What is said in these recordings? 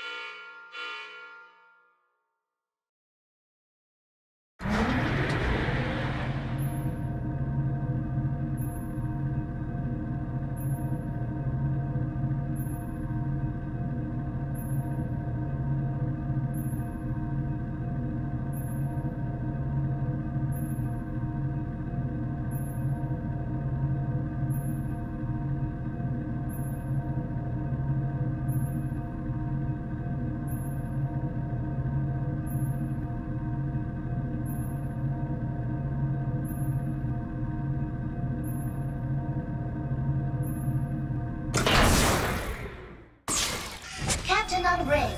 Thank you. brown.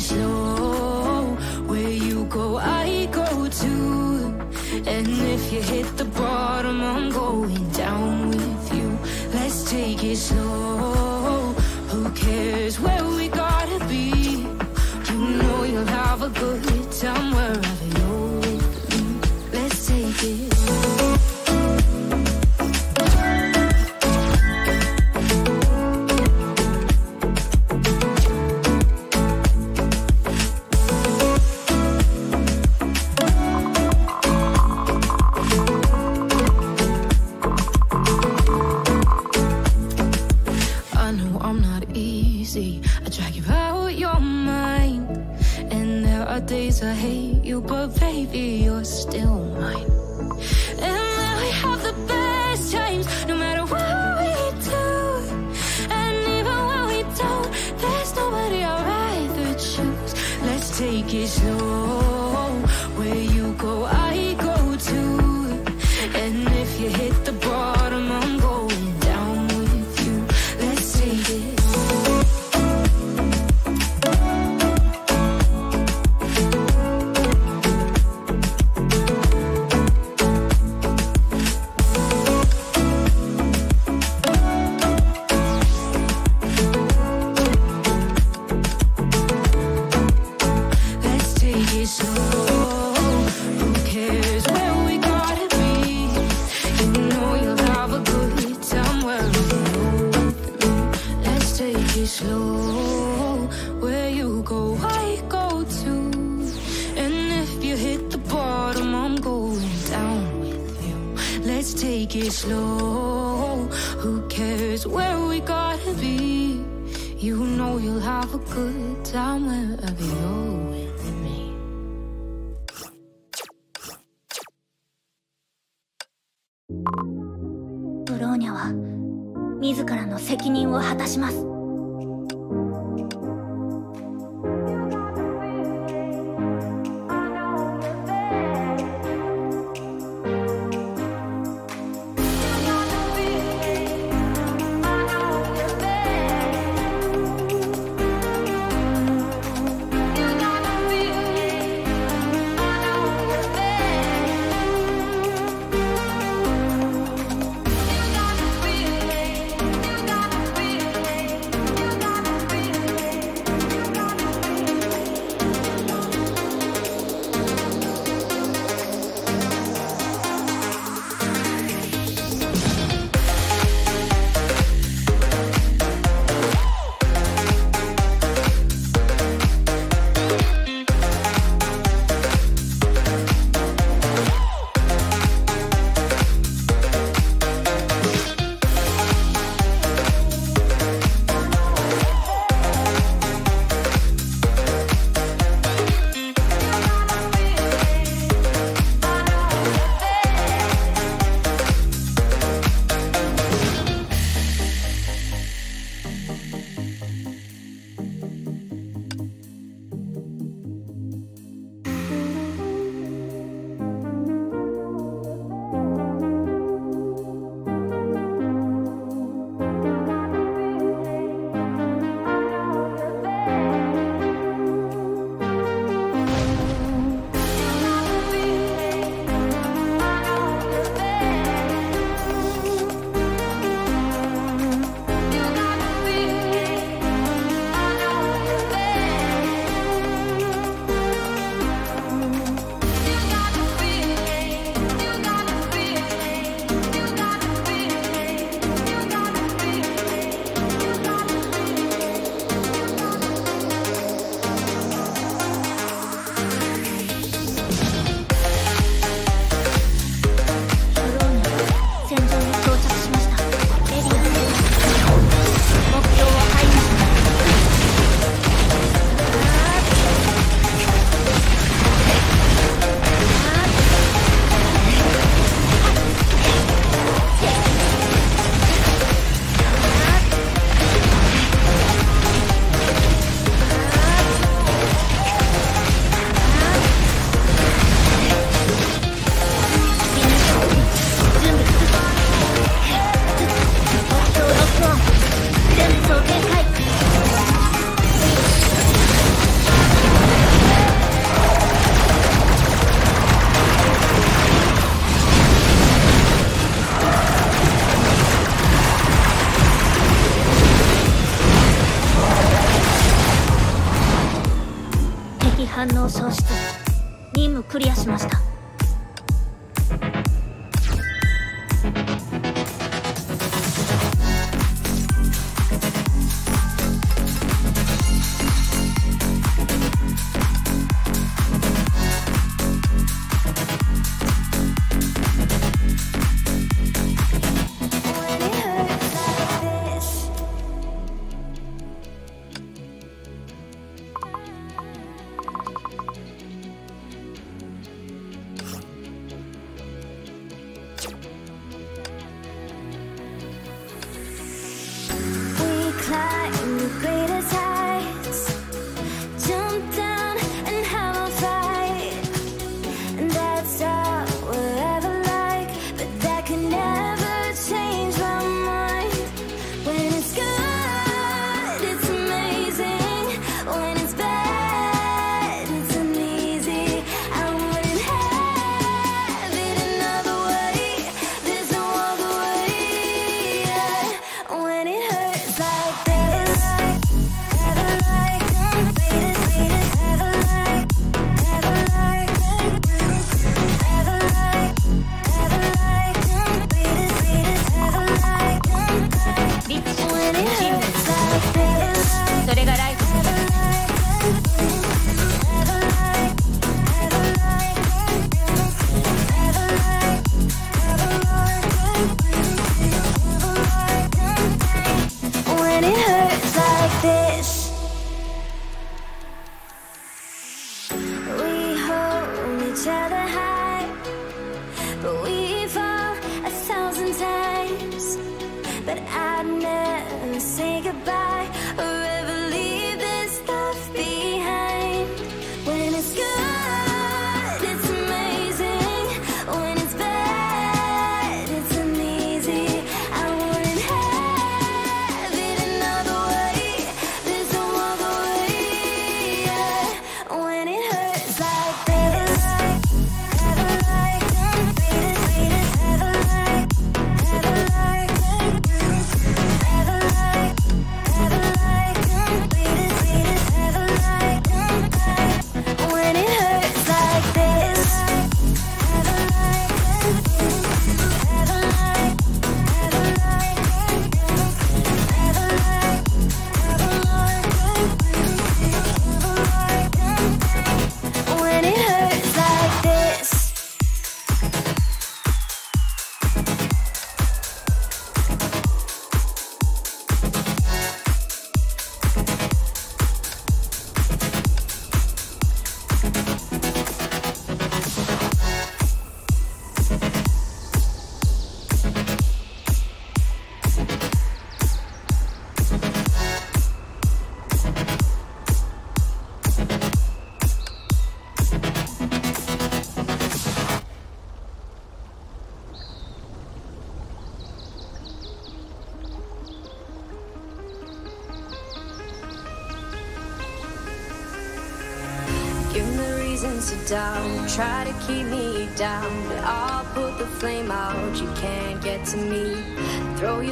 slow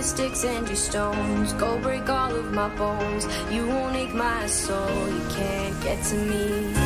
sticks and your stones. Go break all of my bones. You won't ache my soul. You can't get to me.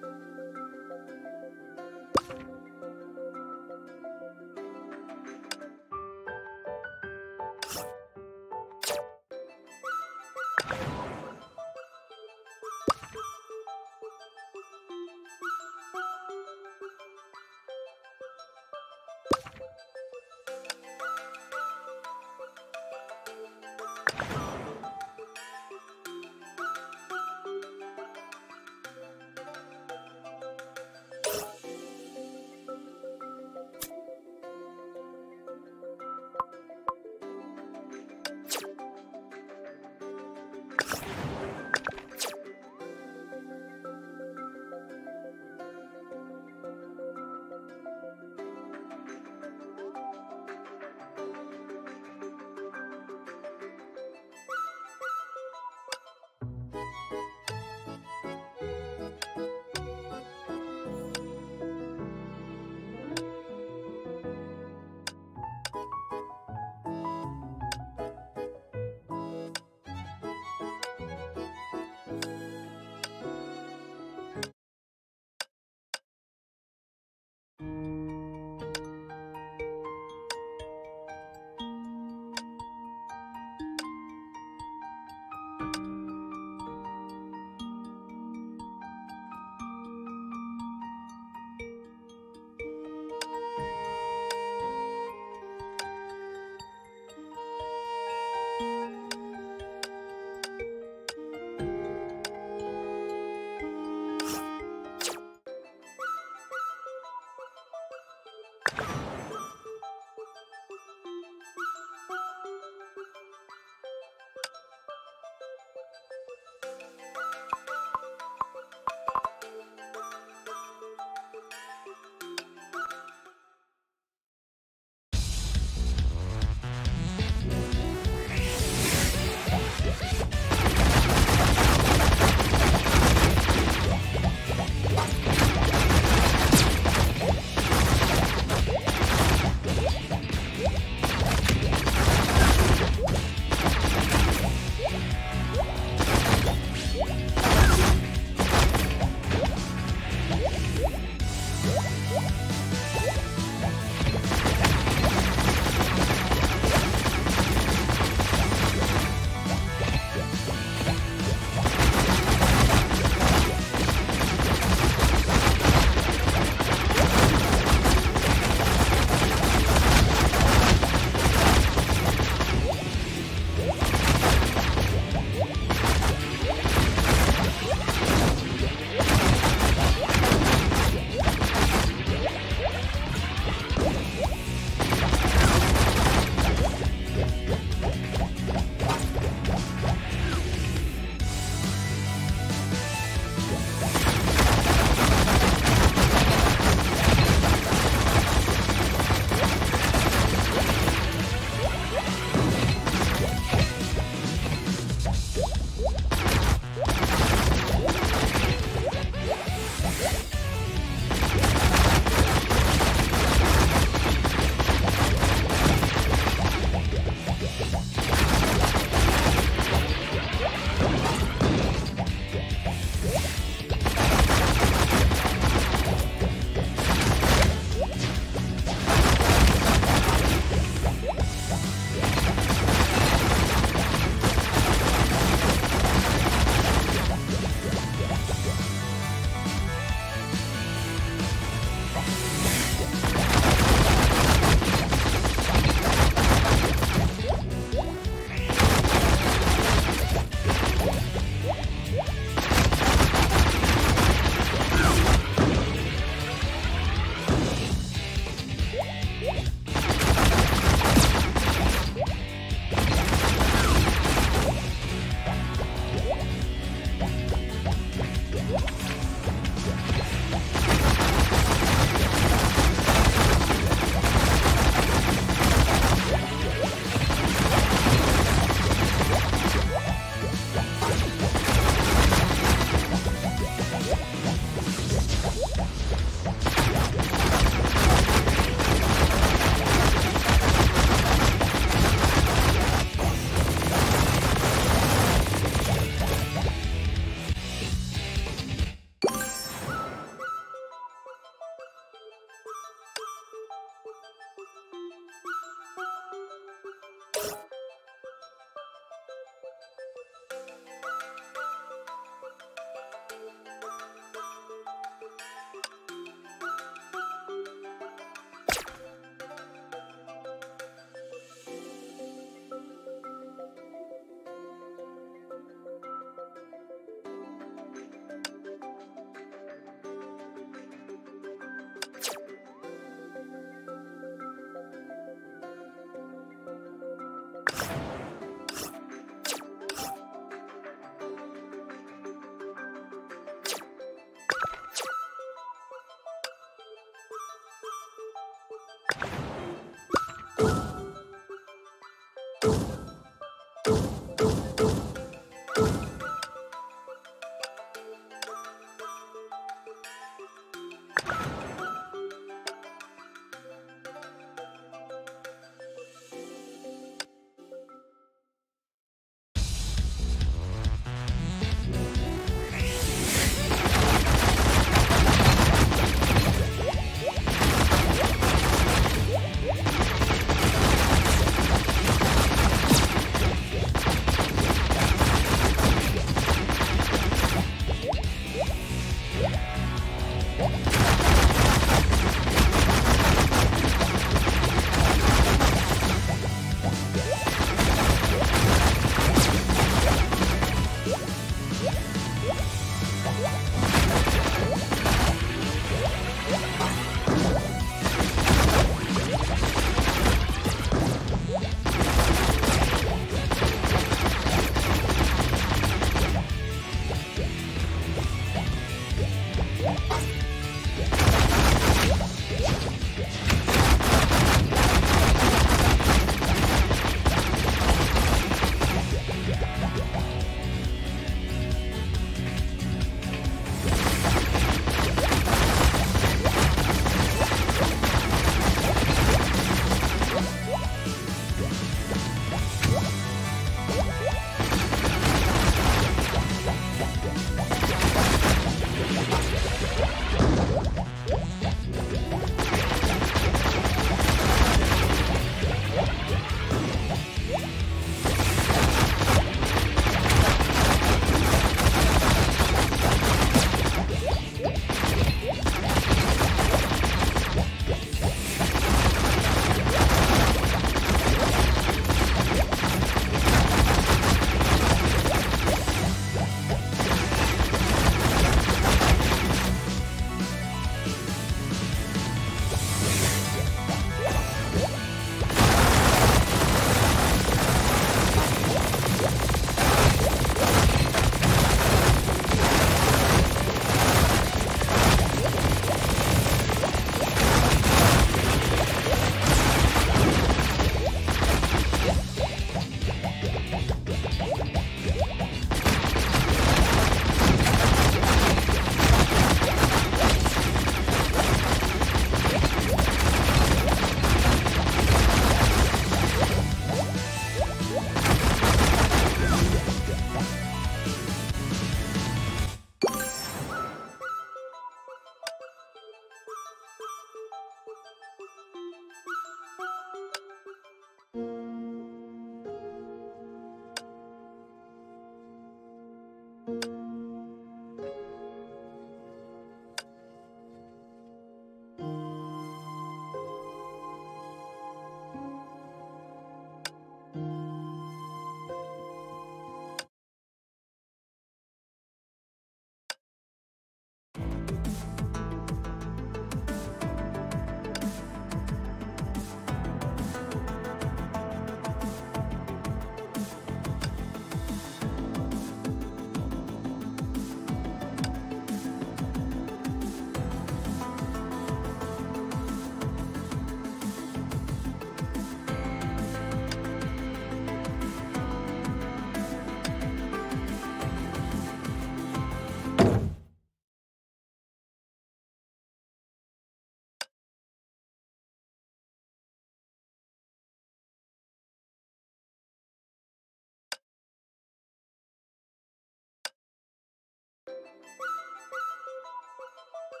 Thank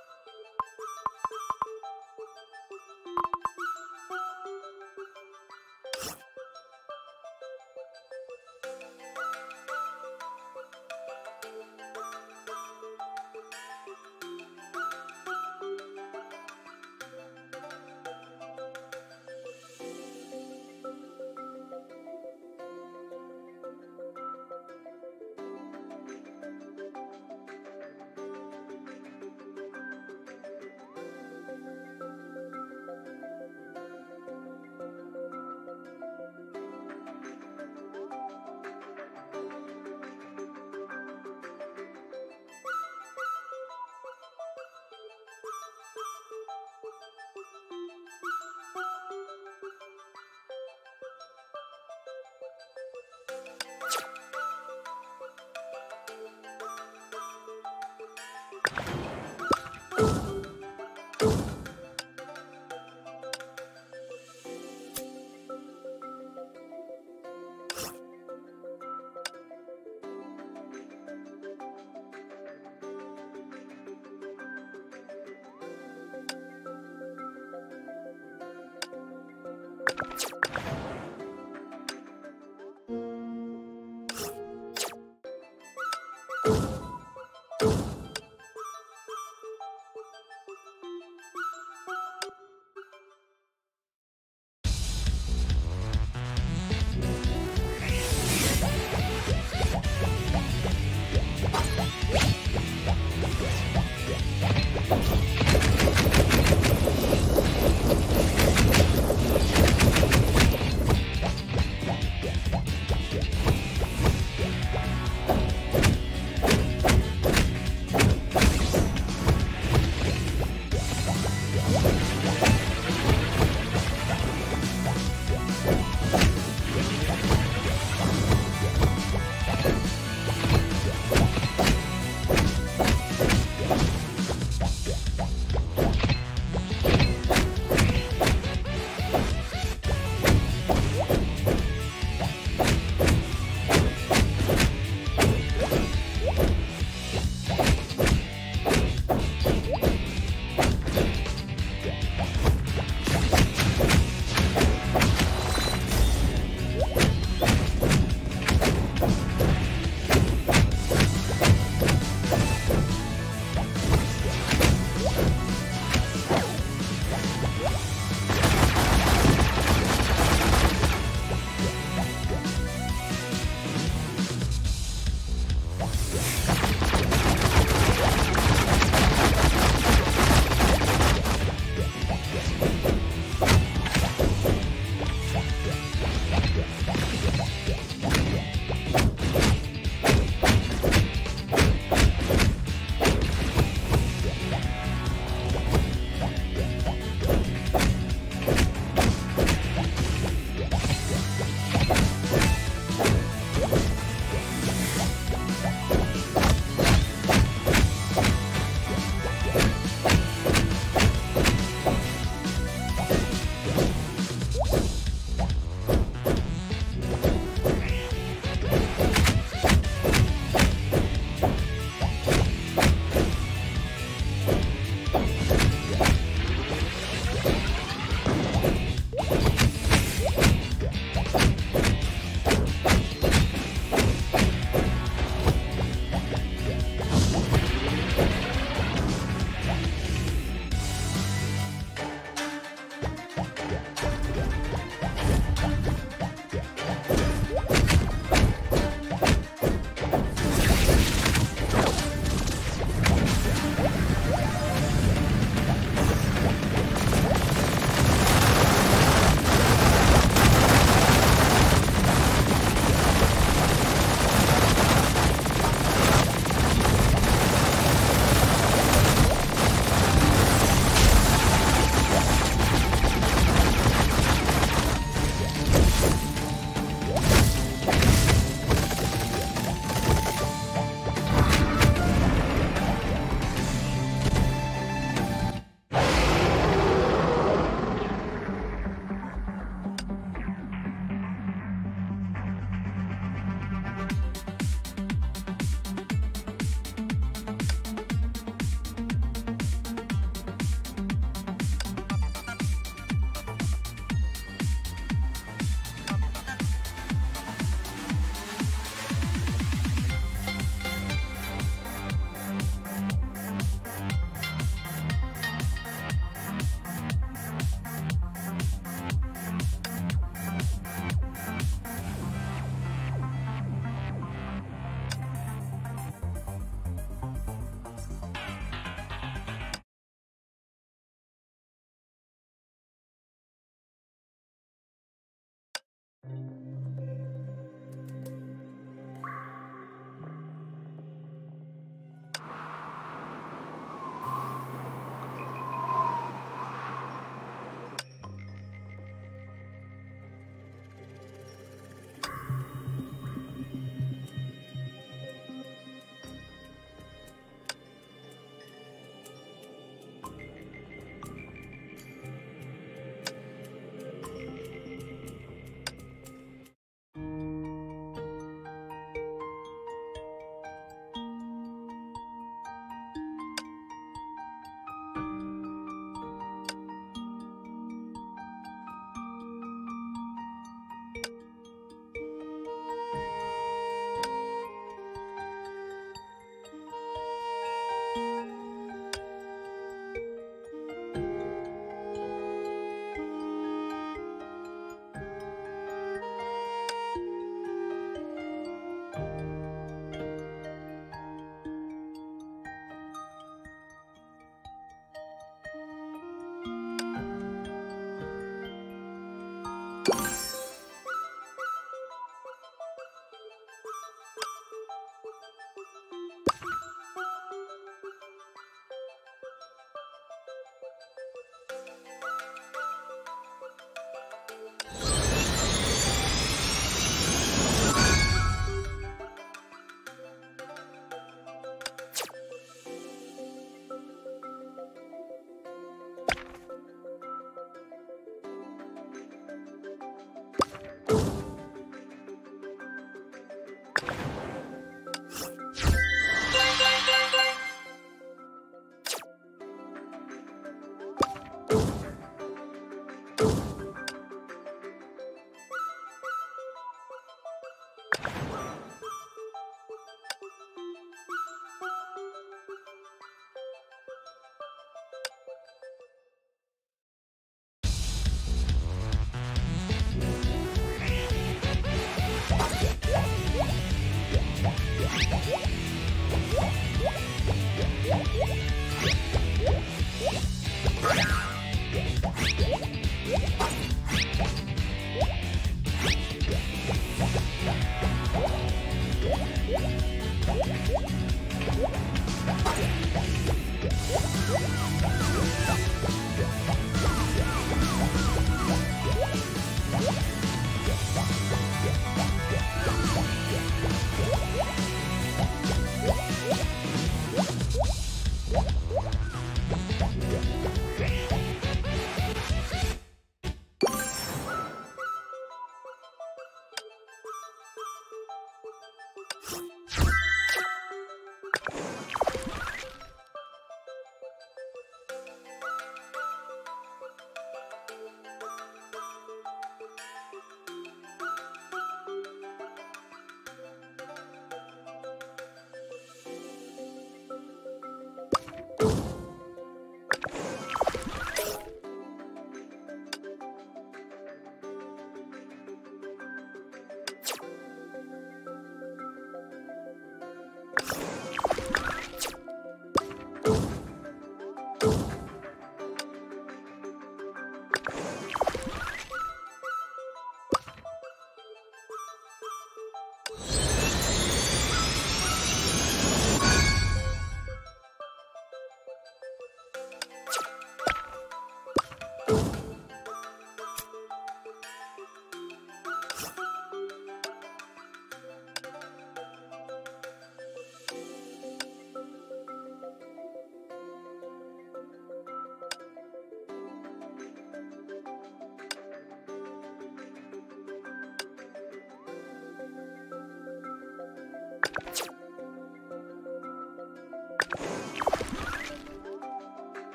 you.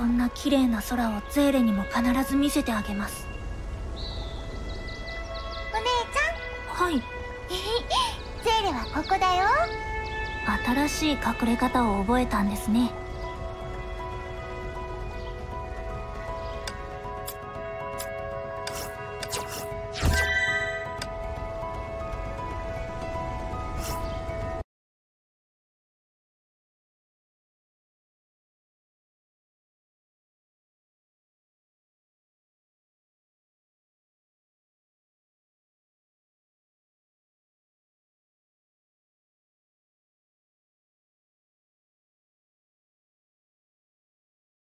こんな綺麗な空をゼーレにも必ず見せてあげます。お姉ちはい。ゃ んゼーレはここだよ。新しい隠れ方を覚えたんですね